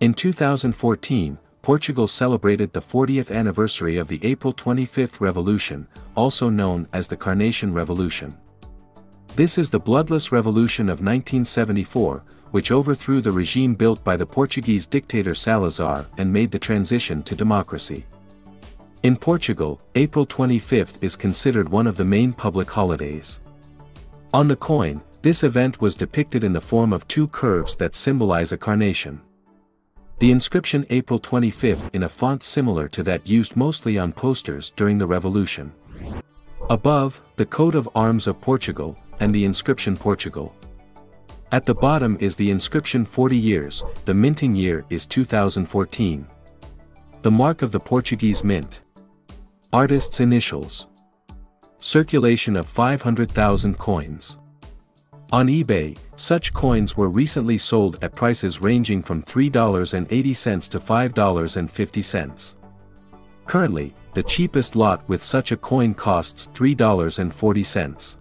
In 2014, Portugal celebrated the 40th anniversary of the April 25th Revolution, also known as the Carnation Revolution. This is the bloodless revolution of 1974, which overthrew the regime built by the Portuguese dictator Salazar and made the transition to democracy. In Portugal, April 25th is considered one of the main public holidays. On the coin, this event was depicted in the form of two curves that symbolize a carnation. The inscription April 25th in a font similar to that used mostly on posters during the revolution. Above, the coat of arms of Portugal, and the inscription Portugal. At the bottom is the inscription 40 years, the minting year is 2014. The mark of the Portuguese mint. Artist's initials. Circulation of 500,000 coins. On eBay, such coins were recently sold at prices ranging from $3.80 to $5.50. Currently, the cheapest lot with such a coin costs $3.40.